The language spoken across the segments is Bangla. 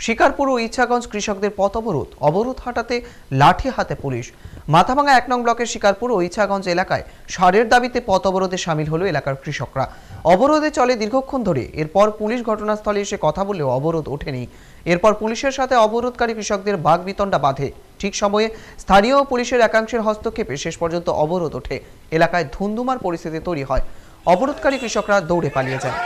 শিকারপুর ও ইচ্ছাগঞ্জ কৃষকদের পথ অবরোধ অবরোধ হাটাতে লাঠি হাতে পুলিশ মাথাভাঙা এক নং ব্লকের শিকারপুর ও ইচ্ছাগঞ্জ এলাকায় সারের দাবিতে পথ অবরোধে সামিল হলো এলাকার কৃষকরা অবরোধে চলে দীর্ঘক্ষণ ধরে এরপর পুলিশ ঘটনাস্থলে এসে কথা বললেও অবরোধ ওঠেনি এরপর পুলিশের সাথে অবরোধকারী কৃষকদের বাগবিতণ্ডা বাঁধে ঠিক সময়ে স্থানীয় পুলিশের একাংশের হস্তক্ষেপে শেষ পর্যন্ত অবরোধ ওঠে এলাকায় ধুন্ধুমার পরিস্থিতি তৈরি হয় অবরোধকারী কৃষকরা দৌড়ে পালিয়ে যায়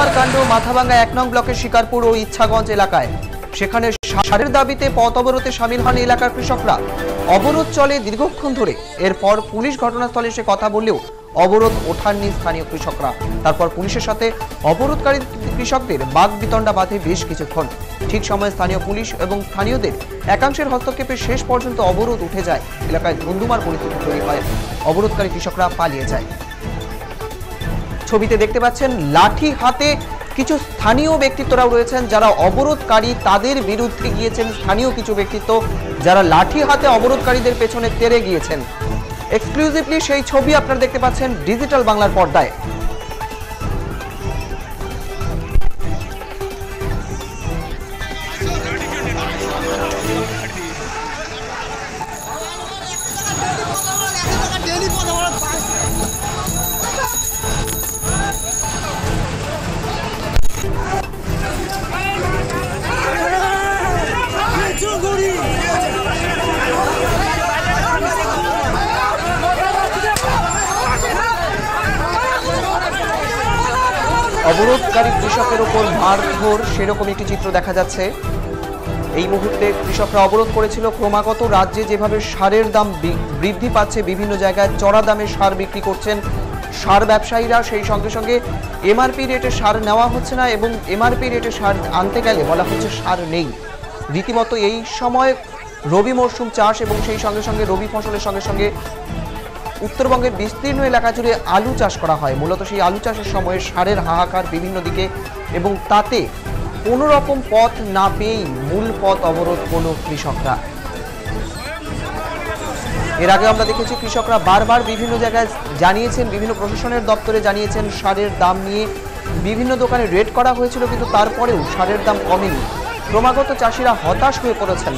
ধুন্ধুমার কাণ্ড মাথাভাঙ্গা এক নং ব্লকের শিকারপুর ও ইচ্ছাগঞ্জ এলাকায়। সেখানে সারের দাবিতে পথ অবরোধে সামিল হন এলাকার কৃষকরা। অবরোধ চলে দীর্ঘক্ষণ ধরে। এরপর পুলিশ ঘটনাস্থলে এসে কথা বললেও অবরোধ ওঠাননি স্থানীয় কৃষকরা। তারপর পুলিশের সাথে অবরোধকারী কৃষকদের বাঘ বিতণ্ডা বাঁধে বেশ কিছুক্ষণ। ঠিক সময়ে স্থানীয় পুলিশ এবং স্থানীয়দের একাংশের হস্তক্ষেপে শেষ পর্যন্ত অবরোধ উঠে যায়। এলাকায় ধুন্ধুমার পরিস্থিতি তৈরি হয়। অবরোধকারী কৃষকরা পালিয়ে যায়। ছবিতে দেখতে পাচ্ছেন, লাঠি হাতে কিছু স্থানীয় ব্যক্তিত্বরাও রয়েছেন যারা অবরোধকারী, তাদের বিরুদ্ধে গিয়েছেন স্থানীয় কিছু ব্যক্তিত্ব যারা লাঠি হাতে অবরোধকারীদের পেছনে তেরে গিয়েছেন। এক্সক্লুসিভলি সেই ছবি আপনারা দেখতে পাচ্ছেন ডিজিটাল বাংলার পর্দায়। অবরোধকারী কৃষকের ওপর মারধর সেরকম একটি চিত্র দেখা যাচ্ছে। এই মুহূর্তে কৃষকরা অবরোধ করেছিল। ক্রমাগত রাজ্যে যেভাবে সারের দাম বৃদ্ধি পাচ্ছে, বিভিন্ন জায়গায় চড়া দামে সার বিক্রি করছেন সার ব্যবসায়ীরা। সেই সঙ্গে সঙ্গে এমআরপি রেটে সার নেওয়া হচ্ছে না এবং এমআরপি রেটে সার আনতে গেলে বলা হচ্ছে সার নেই। রীতিমতো এই সময় রবি মরশুম চাষ এবং সেই সঙ্গে সঙ্গে রবি ফসলের সঙ্গে সঙ্গে উত্তরবঙ্গের বিস্তীর্ণ এলাকা জুড়ে আলু চাষ করা হয়। মূলত সেই আলু চাষের সময় সারের হাহাকার বিভিন্ন দিকে এবং তাতে কোনো রকম পথ না পেয়েই মূল পথ অবরোধ কোনো কৃষকরা। এর আগে আমরা দেখেছি কৃষকরা বারবার বিভিন্ন জায়গায় জানিয়েছেন, বিভিন্ন প্রশাসনের দপ্তরে জানিয়েছেন, সারের দাম নিয়ে বিভিন্ন দোকানে রেড করা হয়েছিল, কিন্তু তারপরেও সারের দাম কমেনি। ক্রমাগত চাষিরা হতাশ হয়ে পড়েছেন।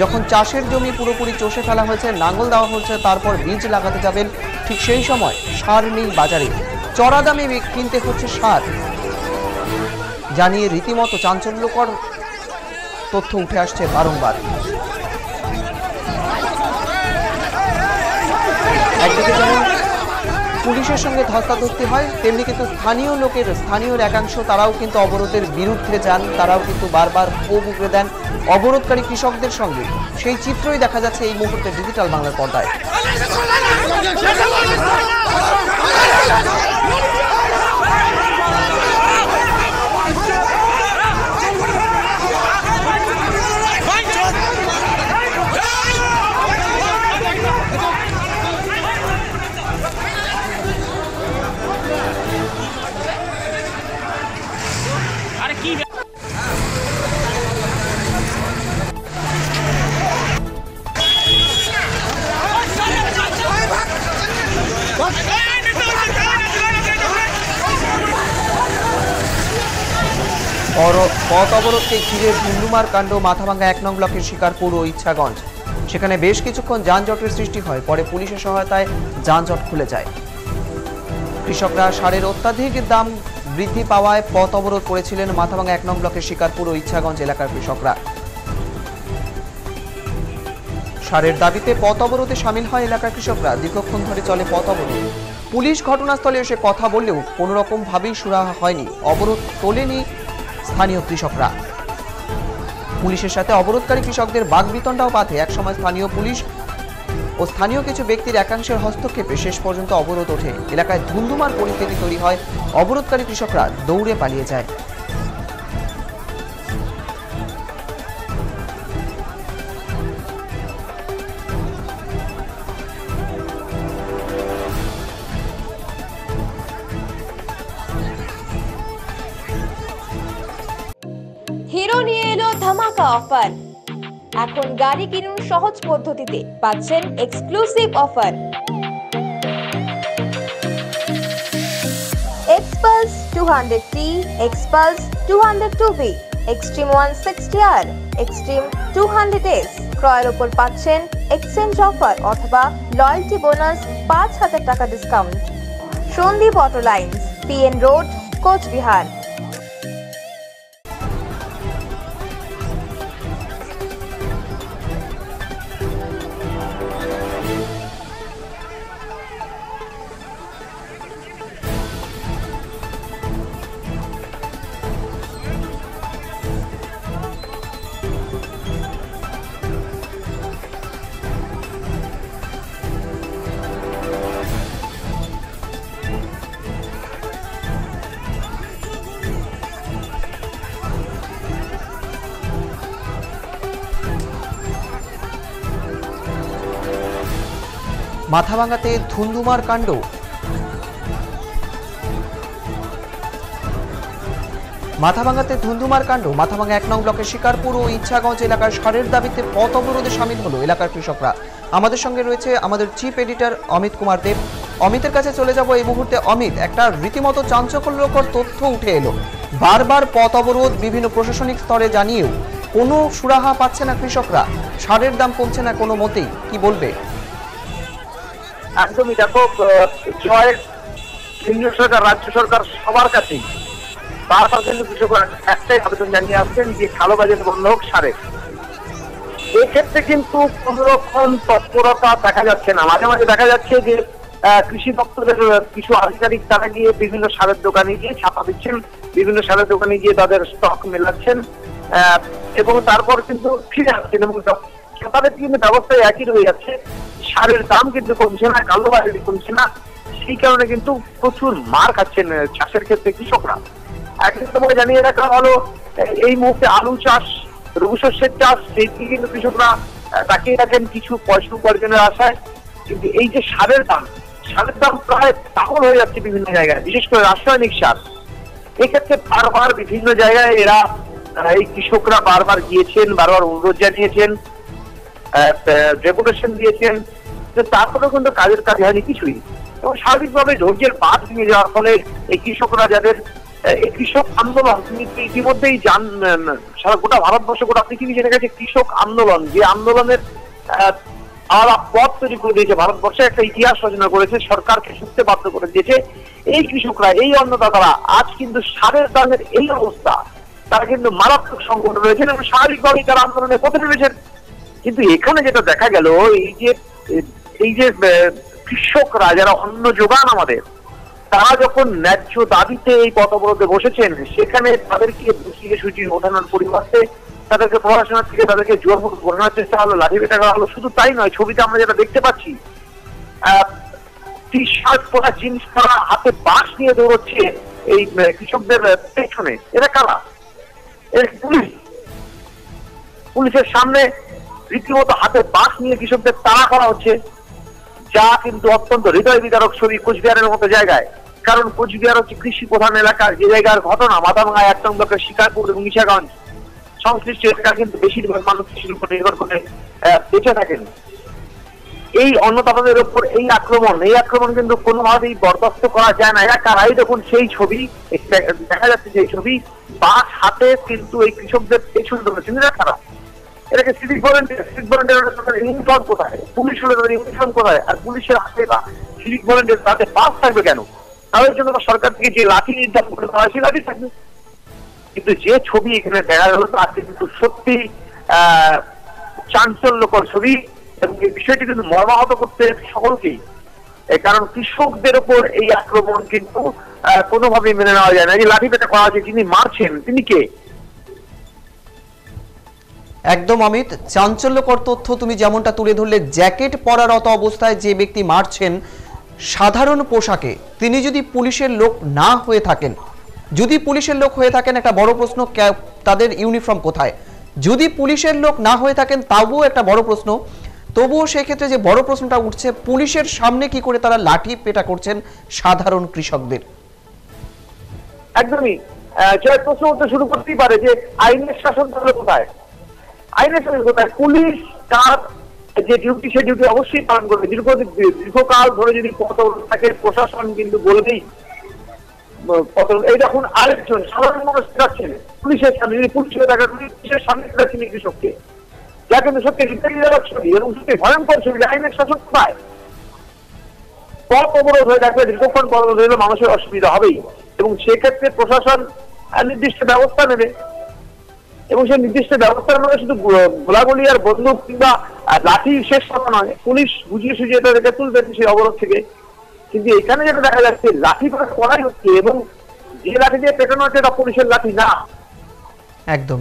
যখন চাষের জমি পুরোপুরি চষে ফেলা হয়েছে, নাঙ্গল দেওয়া হচ্ছে তারপর বীজ লাগাতে যাবেন, ঠিক সেই সময় সার নেই বাজারে। চড়া দামে কিনতে হচ্ছে সার। জানিয়ে রীতিমতো চাঞ্চল্যকর তথ্য উঠে আসছে বারংবার। একদিকে যেমন পুলিশের সঙ্গে ধস্তাধস্তি হয় তেমনি কিন্তু স্থানীয় লোকের স্থানীয় একাংশ তারাও কিন্তু অবরোধের বিরুদ্ধে যান তারাও কিন্তু বারবার ক্ষোভ উগড়ে দেন অবরোধকারী কৃষকদের সঙ্গে সেই চিত্রই দেখা যাচ্ছে এই মুহূর্তে ডিজিটাল বাংলার পর্দায় পথ অবরোধকে ঘিরে ধুন্দুমার কাণ্ড মাথাভাঙ্গা এক নং ব্লকের শিকারপুর ও ইচ্ছাগঞ্জ। সেখানে বেশ কিছুক্ষণ যানজটের সৃষ্টি হয়, পরে পুলিশের সহায়তায় যানজট খুলে যায়। কৃষকরা সারের অত্যাধিক দাম বৃদ্ধি পাওয়ায় পথ অবরোধ করেছিলেন মাথাভাঙ্গা এক নং ব্লকের শিকারপুর ও ইচ্ছাগঞ্জ এলাকার কৃষকরা। সারের দাবিতে পথ অবরোধে সামিল হয় এলাকার কৃষকরা। দীর্ঘক্ষণ ধরে চলে পথ অবরোধ। পুলিশ ঘটনাস্থলে এসে কথা বললেও কোনো রকম ভাবেই সুরাহা হয়নি। অবরোধ তোলেনি স্থানীয় কৃষকরা। পুলিশের সাথে অবরোধকারী কৃষকদের বাগবিতণ্ডাও পাথে একসময় স্থানীয় পুলিশ ও স্থানীয় কিছু ব্যক্তির একাংশের হস্তক্ষেপে শেষ পর্যন্ত অবরোধ ওঠে। এলাকায় ধুন্ধুমার পরিস্থিতি তৈরি হয়। অবরোধকারী কৃষকরা দৌড়ে পালিয়ে যায়। ধামাকা অফার। এখন গাড়ি কিনুন সহজ পদ্ধতিতে। পাচ্ছেন exclusive offer Xpulse two hundred T Xpulse two hundred two B Xtreme one sixty R Xtreme two hundred S ক্রয়ের ওপর পাচ্ছেন এক্সচেঞ্জ অফার অথবা লয়্যালটি বোনাস পাঁচ হাজার টাকা discount Sandeep auto lines PN road Coochbehar মাথাভাঙাতে ধুন্ধুমার কাণ্ড। মাথাভাঙাতে ধুন্ধুমার কাণ্ড। মাথাভাঙা এক নং ব্লকের শিকারপুর ও ইচ্ছাগঞ্জ এলাকার সারের দাবিতে পথ অবরোধে সামিল হলো এলাকার কৃষকরা। আমাদের সঙ্গে রয়েছে আমাদের চিফ এডিটর অমিত কুমার দেব। অমিতের কাছে চলে যাব এই মুহূর্তে। অমিত, একটা রীতিমতো চাঞ্চল্যকর তথ্য উঠে এলো। বারবার পথ অবরোধ বিভিন্ন প্রশাসনিক স্তরে জানিয়েও কোনো সুরাহা পাচ্ছে না কৃষকরা। সারের দাম কমছে না কোনো মতেই। কি বলবে? একদমই দেখো জয় কেন্দ্রীয় সরকার, রাজ্য সরকার সবার কাছেই। বারবার কিন্তু কৃষকরা একটাই আবেদন জানিয়ে আসছেন যে কালোবাজার বন্ধ হোক, সারে। এক্ষেত্রে কিন্তু কোন রকম তৎপরতা দেখা যাচ্ছে না। মাঝে মাঝে দেখা যাচ্ছে যে কৃষি দপ্তরের কিছু আধিকারিক তারা গিয়ে বিভিন্ন সারের দোকানে গিয়ে ছাপা দিচ্ছেন, বিভিন্ন সারের দোকানে গিয়ে তাদের স্টক মেলাচ্ছেন এবং তারপর কিন্তু ফিরে আসছেন এবং তাদের কিন্তু ব্যবস্থা একই রয়ে যাচ্ছে। সারের দাম কিন্তু কমছে না, কালো বাজারে কমছে না। সেই কারণে কিন্তু প্রচুর মার খাচ্ছেন চাষের ক্ষেত্রে কৃষকরা। একদিন তোমাকে জানিয়ে রাখা হলো এই মুহূর্তে আলু চাষ, রবি শস্যের চাষ সেই কিন্তু কৃষকরা তাকিয়ে রাখেন কিছু পয়সা উপার্জনের আশায়। কিন্তু এই যে সারের দাম সারের দাম প্রায় পাগল হয়ে যাচ্ছে বিভিন্ন জায়গায়, বিশেষ করে রাসায়নিক সার। এক্ষেত্রে বারবার বিভিন্ন জায়গায় এরা এই কৃষকরা বারবার গিয়েছেন, বারবার অনুরোধ জানিয়েছেন। ডেপুটেশন দিয়েছেন, তো তারপরেও কিন্তু কাজের কাজ হয়নি কিছুই। এবং স্বাভাবিকভাবে ধৈর্যের বাদ ভেঙে যাওয়ার ফলে এই কৃষকরা যাদের এই কৃষক আন্দোলন তুমি তো ইতিমধ্যেই জান সারা গোটা ভারতবর্ষ, গোটা পৃথিবী জেনে গেছে কৃষক আন্দোলন। যে আন্দোলনের আলাদা পথ তৈরি করে দিয়েছে ভারতবর্ষে, একটা ইতিহাস রচনা করেছে, সরকারকে শুনতে বাধ্য করে দিয়েছে এই কৃষকরা, এই অন্নদাতারা। আজ কিন্তু সারের দামের এই অবস্থা, তারা কিন্তু মারাত্মক সংকট রয়েছেন এবং স্বাভাবিকভাবেই তারা আন্দোলনে পথে নেমেছেন। কিন্তু এখানে যেটা দেখা গেল, এই যে এই যে কৃষকরা যারা অন্ন যোগান আমাদের, তারা যখন ন্যায্য দাবিতে এই পথ অবরোধে বসেছেন, সেখানে তাদেরকে বসিয়ে সুচি ওঠানোর পরিবর্তে তাদেরকে পড়াশোনার থেকে তাদেরকে জোর ঘোরানোর চেষ্টা হলো, লাঠি পেটা করা হলো, শুধু তাই নয়, ছবিতে আমরা যেটা দেখতে পাচ্ছি টি শার্ট পরা, জিন্স পরা, হাতে বাঁশ নিয়ে দৌড়চ্ছে এই কৃষকদের পেছনে। এরা কারা? পুলিশ। পুলিশের সামনে রীতিমতো হাতে বাঁশ নিয়ে কৃষকদের তাড়া করা হচ্ছে, যা কিন্তু অত্যন্ত হৃদয় বিদারক ছবি কোচবিহারের মতো জায়গায়। কারণ কোচবিহার হচ্ছে কৃষি প্রধান এলাকা, যে জায়গার ঘটনা মাথাভাঙা এক নম্বরের শিকারপুর এবং নিশাগঞ্জ সংশ্লিষ্ট এলাকার কিন্তু বেশিরভাগ মানুষ কৃষির উপর নির্ভর করে বেঁচে থাকেন। এই অন্নদাতাদের উপর এই আক্রমণ এই আক্রমণ কিন্তু কোনোভাবেই বরদাস্ত করা যায় না। এরা কারাই দেখুন সেই ছবি, দেখা যাচ্ছে যে ছবি বাস হাতে কিন্তু এই কৃষকদের পেছন ধরেছেন। এরা কারা? এটাকে civic volunteer civic volunteer uniform কোথায়? পুলিশ হলে তাদের ইউনিফর্ম কোথায়? আর পুলিশের হাতে বা সিভিক ভলেন্টিয়ার তাতে পাস থাকবে কেন? তাদের জন্য তো সরকার থেকে যে লাঠি নির্ধারণ করে দেওয়া হয় সেই লাঠি থাকবে। কিন্তু যে ছবি এখানে দেখা গেল তার কিন্তু সত্যি আহ, চাঞ্চল্যকর ছবি এবং এই বিষয়টি কিন্তু মর্মাহত করতে সকলকেই। কারণ কৃষকদের উপর এই আক্রমণ কিন্তু কোনোভাবেই মেনে নেওয়া যায় না। এই লাঠি পেটা করা হয়েছে যিনি মারছেন তিনি কে? একদম অমিত, চাঞ্চল্যকর তথ্য তুমি যেমনটা তুলে ধরলে, জ্যাকেট পরারত অবস্থায় যে ব্যক্তি মারছেন, সাধারণ পোশাকে তিনি যদি পুলিশের লোক না হয়ে থাকেন, যদি পুলিশের লোক হয়ে থাকেন, একটা বড় প্রশ্ন তাদের ইউনিফর্ম কোথায়? যদি পুলিশের লোক না হয়ে থাকেন তাও একটা বড় প্রশ্ন। তবুও সেক্ষেত্রে যে বড় প্রশ্নটা উঠছে, পুলিশের সামনে কি করে তারা লাঠি পেটা করছেন সাধারণ কৃষকদের? একদমই। প্রশ্ন উঠতে শুরু করতেই পারে যে আইনের শাসন তাহলে কোথায়? আইনের কোথায় পুলিশ তার যে ডিউটি সে ডিউটি অবশ্যই পালন করবে। দীর্ঘ দীর্ঘকাল ধরে যদি পথ থাকে, প্রশাসন কিন্তু বলবেই এই দেখুন, আরেকজন সাধারণ মানুষ যাচ্ছেন পুলিশের সামনে যদি পুলিশ হয়ে থাকে পুলিশের সামনে যাচ্ছেন কৃষককে যা কিন্তু সত্যি হৃদয় ছবি এবং সত্যি ভয়ঙ্কর ছবি। আইনের শাসন কোথায়? পথ অবরোধ হয়ে থাকবে দীর্ঘক্ষণ পথ অবরোধ হলে মানুষের অসুবিধা হবেই। এবং সেক্ষেত্রে প্রশাসন নির্দিষ্ট ব্যবস্থা নেবে। এবং সেই নির্দিষ্ট ব্যবস্থার মধ্যে শুধু গোলাগুলি আর বন্দুক কিংবা লাঠি শেষ কথা নয় পুলিশ বুঝিয়ে সুঝিয়ে তাদেরকে তুলবে সেই অবরোধ থেকে। কিন্তু এখানে যেটা দেখা যাচ্ছে লাঠি করে করাই হচ্ছে এবং যে লাঠি দিয়ে পেটানো হচ্ছে এটা পুলিশের লাঠি না। একদম।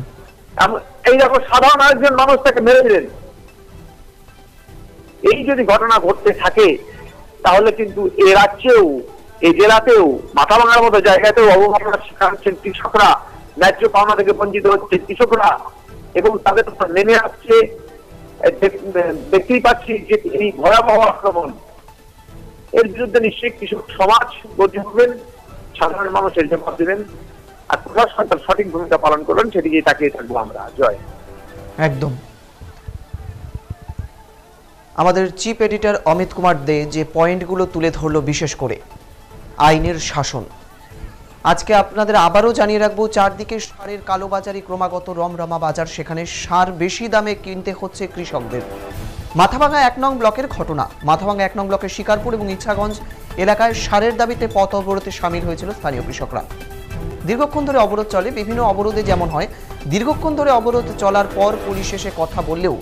এই দেখো সাধারণ আরেকজন মানুষ তাকে মেরে দিলেন। এই যদি ঘটনা ঘটতে থাকে তাহলে কিন্তু এ রাজ্যেও এই জেলাতেও মাথা ভাঙার মতো জায়গাতেও অবমাননার শিকার হচ্ছেন কৃষকরা। ন্যায্য পাওনা থেকে বঞ্চিত হচ্ছে কৃষকরা এবং তাদের নেমে আসছে দেখতেই পাচ্ছি যে এই ভয়াবহ আক্রমণ। এর বিরুদ্ধে নিশ্চয়ই কৃষক সমাজ গর্জে হবেন সাধারণ মানুষের জবাব দেবেন, আর প্রশাসন তার সঠিক ভূমিকা পালন করবেন সেদিকেই তাকিয়ে থাকব আমরা। জয়। একদম। আমাদের চিফ এডিটর অমিত কুমার দে যে পয়েন্টগুলো তুলে ধরলো বিশেষ করে, আইনের শাসন। আজকে আপনাদের আবারও জানিয়ে রাখব, চারদিকে সারের কালোবাজারি ক্রমাগত রমরমা বাজার, সেখানে সার বেশি দামে কিনতে হচ্ছে কৃষকদের। মাথাভাঙা এক নং ব্লকের ঘটনা। মাথাভাঙা এক নং ব্লকের শিকারপুর এবং ইচ্ছাগঞ্জ এলাকায় সারের দাবিতে পথ অবরোধে সামিল হয়েছিল স্থানীয় কৃষকরা। দীর্ঘক্ষণ ধরে অবরোধ চলে, বিভিন্ন অবরোধে যেমন হয়, দীর্ঘক্ষণ ধরে অবরোধ চলার পর পুলিশ এসে কথা বললেও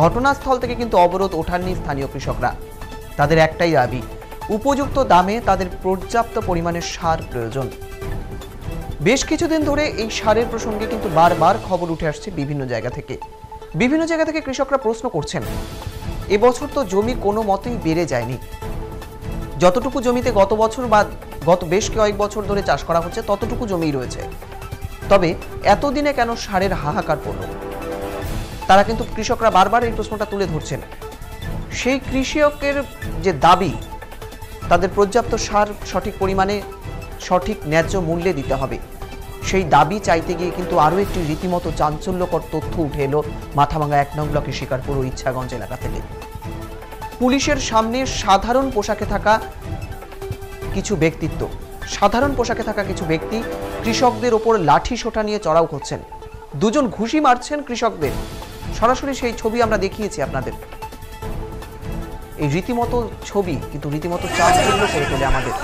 ঘটনাস্থল থেকে কিন্তু অবরোধ ওঠাননি স্থানীয় কৃষকরা। তাদের একটাই দাবি, উপযুক্ত দামে তাদের পর্যাপ্ত পরিমাণে সার প্রয়োজন। বেশ কিছুদিন ধরে এই সারের প্রসঙ্গে কিন্তু বারবার খবর উঠে আসছে বিভিন্ন জায়গা থেকে। বিভিন্ন জায়গা থেকে কৃষকরা প্রশ্ন করছেন, এবছর তো জমি কোনো মতেই বেড়ে যায়নি। যতটুকু জমিতে গত বছর বা গত বেশ কয়েক বছর ধরে চাষ করা হচ্ছে, ততটুকু জমিই রয়েছে। তবে এতদিনে কেন সারের হাহাকার পড়ল? তারা কিন্তু কৃষকরা বারবার এই প্রশ্নটা তুলে ধরছেন। সেই কৃষকের যে দাবি, তাদের পর্যাপ্ত সার সঠিক পরিমাণে সঠিক ন্যায্য মূল্যে দিতে হবে। সেই দাবি চাইতে গিয়ে কিন্তু আরও একটি রীতিমতো চাঞ্চল্যকর তথ্য উঠে এলো মাথাভাঙা এক নং ব্লকের শিকারপুর ও ইচ্ছাগঞ্জ এলাকা থেকে। পুলিশের সামনে সাধারণ পোশাকে থাকা কিছু ব্যক্তিত্ব, সাধারণ পোশাকে থাকা কিছু ব্যক্তি কৃষকদের ওপর লাঠি সোটা নিয়ে চড়াও করছেন। দুজন ঘুষি মারছেন কৃষকদের। সরাসরি সেই ছবি আমরা দেখিয়েছি আপনাদের। এই রীতিমতো ছবি কিন্তু রীতিমতো চাঞ্চল্য করে তোলে আমাদের।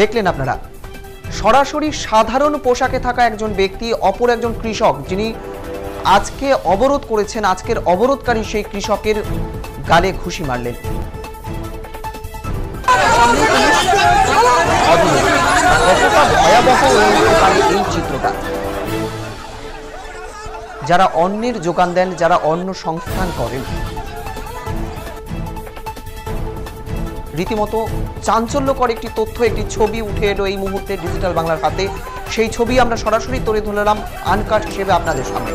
দেখলেন আপনারা সরাসরি সাধারণ পোশাকে থাকা একজন ব্যক্তি, অপর একজন কৃষক, যিনি আজকে অবরোধ করেছেন, আজকের অবরোধকারী সেই কৃষকের গালে ঘুষি মারলেন। ভয়াবহ এই চিত্রটা যারা অন্যের যোগান দেন, যারা অন্য সংস্থান করেন রীতিমতো চাঞ্চল্যকর একটি তথ্য, একটি ছবি উঠে এলো এই মুহূর্তে ডিজিটাল বাংলার হাতে। সেই ছবি আমরা সরাসরি তুলে ধরলাম আনকাট হিসেবে আপনাদের সামনে।